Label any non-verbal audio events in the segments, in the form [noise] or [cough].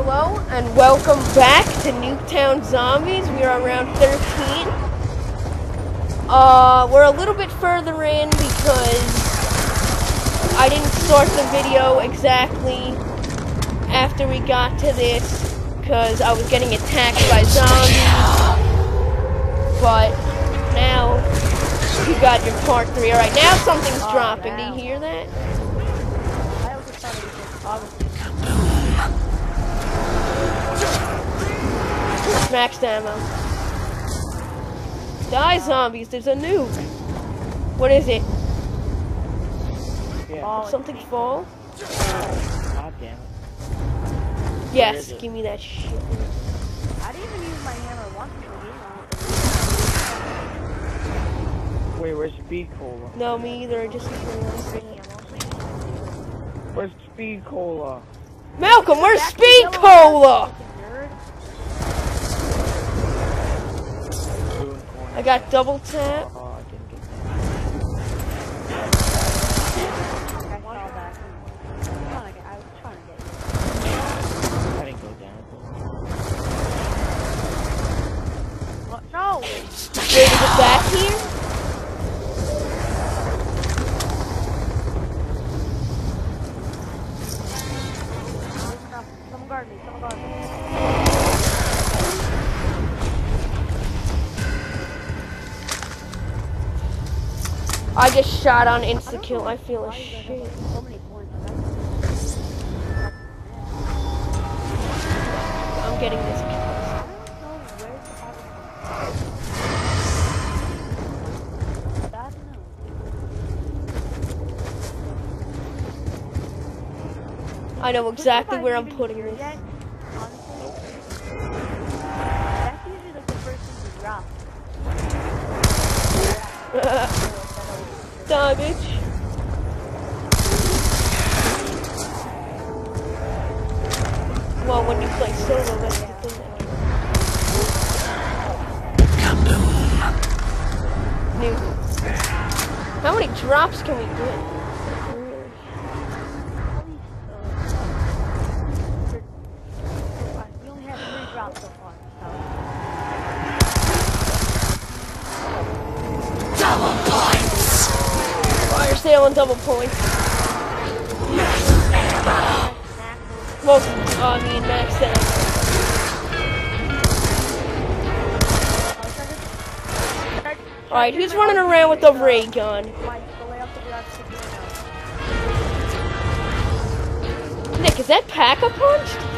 Hello and welcome back to Nuketown Zombies. We are around 13. Uh, we're a little bit further in because I didn't start the video exactly after we got to this because I was getting attacked by zombies. But now you got your part three. All right, now something's dropping. Do you hear that? Max ammo. Die zombies, there's a nuke. What is it? Yeah. all Something fall? God damn it. Yes, it? give me that shit. I didn't even use my hammer once in the game. Wait, where's Speed Cola? No, me either, I just I was thinking, Where's Speed Cola? Malcolm, where's Back Speed yellow Cola? I got double tap. I just shot on insta kill. I feel a shit. I'm getting this. I know exactly where I'm putting this. yet, honestly. That's usually like the first thing to drop. Bitch. Well, when you play solo, that's the thing that New. How many drops can we get? So far. Sale and double points. Well, I mean, max sale. Alright, who's running around with the ray gun? Nick, is that pack a punch?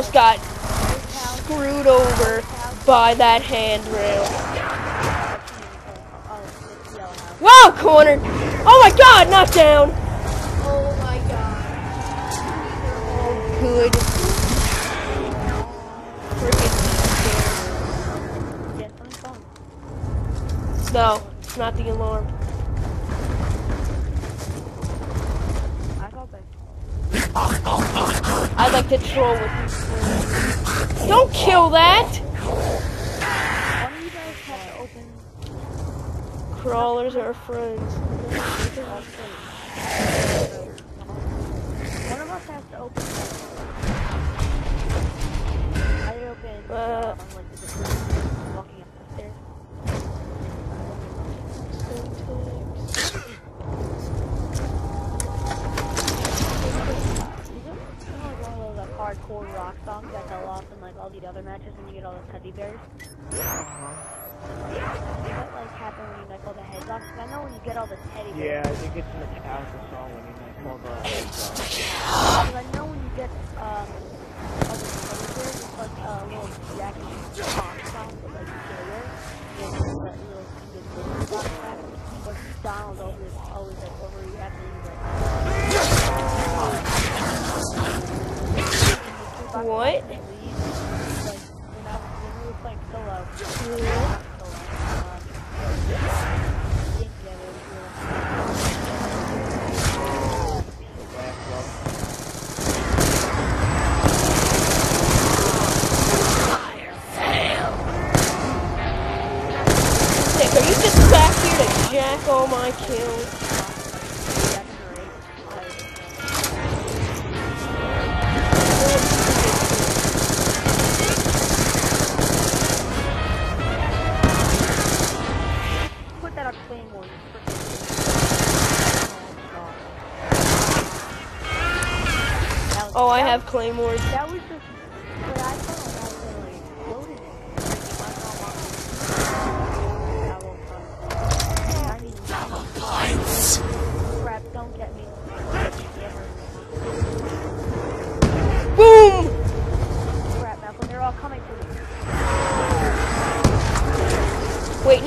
almost got screwed over by that handrail. Wow, corner! Oh my god, knocked down! Oh my god. Oh, good. Freaking No, it's not the alarm. I [laughs] like to troll with you. Don't kill that! Crawlers are friends. One of us has to open. I open. Uh. All the other matches when you get all the teddy bears. Uh-huh. What like happen when you like all the heads off? 'Cause I know when you get all the teddy bears. Yeah, I think it's an Metallica song when you like pull the heads off. Because I know when you get um all the teddy bears, it's like a little Jackie pop sound with like Jagger. It's that little good video box back. But Donald always always like overreacting. Like, What? Like, when I when we were playing solo, not solo, um, game together, we were Back up. Nick, are you just back here to jack all my kills? seven or eight. I- Put that on Claymore, you freaking- Oh, I have claymores. That was just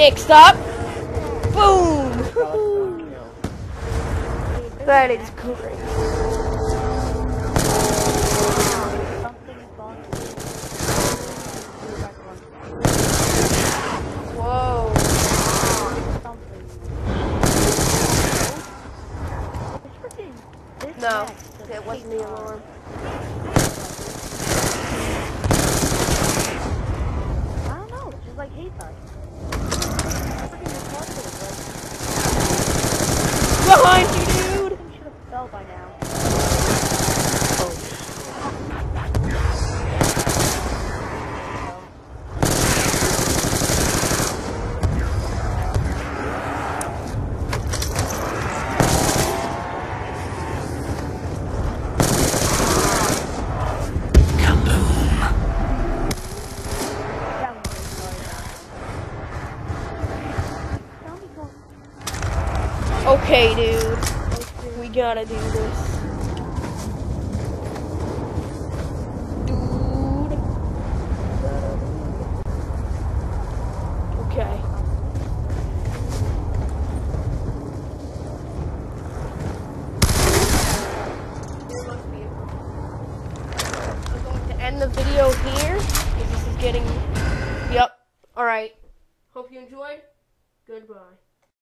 Nick, stop. Boom! [laughs] That is great. No, next that wasn't the alarm. I don't know. Just like hate time. Freaking retarded. Behind you, dude! Like, should have fell by now. That was retarded. Tell me go. Okay, dude. We gotta do this.